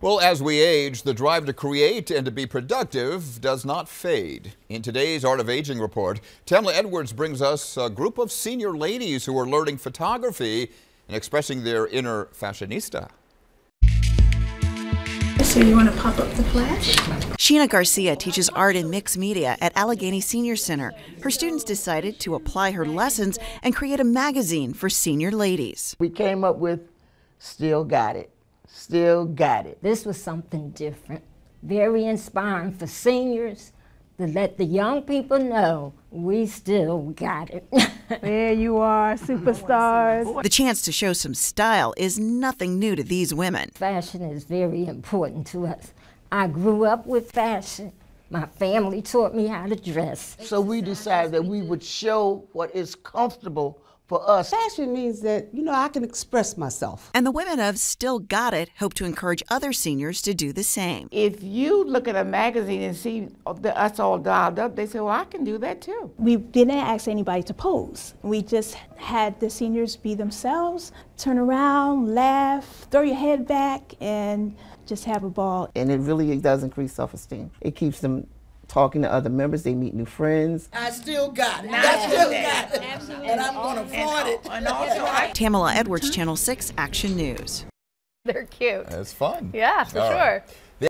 Well, as we age, the drive to create and to be productive does not fade. In today's Art of Aging report, Tamala Edwards brings us a group of senior ladies who are learning photography and expressing their inner fashionista. So you want to pop up the flash? Sheena Garcia teaches art and mixed media at Allegheny Senior Center. Her students decided to apply her lessons and create a magazine for senior ladies. We came up with Still Got It. Still got it. This was something different, very inspiring for seniors to let the young people know we still got it. there you are, superstars. The chance to show some style is nothing new to these women. Fashion is very important to us. I grew up with fashion. My family taught me how to dress. So we decided that we would show what is comfortable for us. Fashion means that, you know, I can express myself. And the women of Still Got It hope to encourage other seniors to do the same. If you look at a magazine and see us all dialed up, they say, well, I can do that too. We didn't ask anybody to pose. We just had the seniors be themselves, turn around, laugh, throw your head back, and just have a ball. And it really does increase self-esteem. It keeps them talking to other members. They meet new friends. I still got it. I still got it. Absolutely. And I'm going to flaunt it. And also, Tamala Edwards, Channel 6 Action News. They're cute. It's fun. Yeah, for All sure. Right.